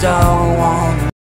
don't wanna